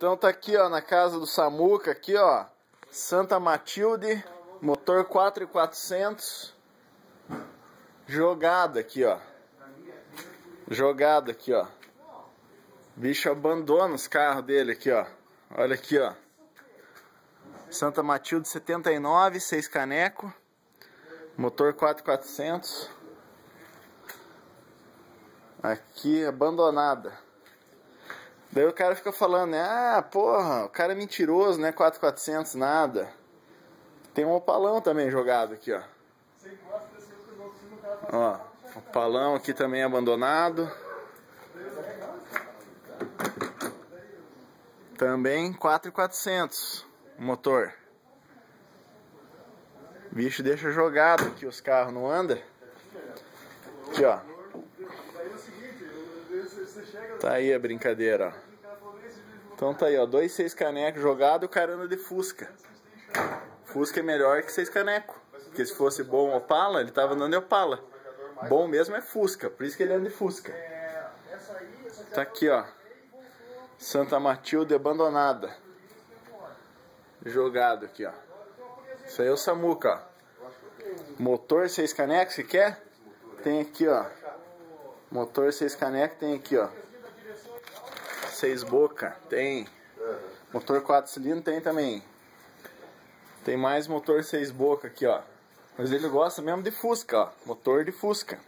Então tá aqui, ó, na casa do Samuca, aqui, ó. Santa Matilde, motor 4400. Jogado aqui, ó. Jogado aqui, ó. Bicho abandona os carros dele aqui, ó. Olha aqui, ó. Santa Matilde 79, 6 caneco. Motor 4400. Aqui, abandonada. Daí o cara fica falando, né? Ah, porra, o cara é mentiroso, né? 4400, nada. Tem um opalão também jogado aqui, ó. Ó, opalão aqui também abandonado. Também 4400 motor. Bicho deixa jogado aqui os carros, não anda? Aqui, ó. Tá aí a brincadeira, ó. Então tá aí, ó. Dois seis canecos jogados e o cara anda de Fusca. Fusca é melhor que seis canecos. Porque se fosse bom Opala, ele tava andando de Opala. Bom mesmo é Fusca, por isso que ele anda de Fusca. Tá aqui, ó. Santa Matilde abandonada. Jogado aqui, ó. Isso aí é o Samuca, ó. Motor seis canecos, se quer? Tem aqui, ó. Motor seis canecos tem aqui, ó. Seis boca, tem. Motor 4 cilindros tem também. Tem mais motor seis boca aqui, ó. Mas ele gosta mesmo de Fusca, ó. Motor de Fusca.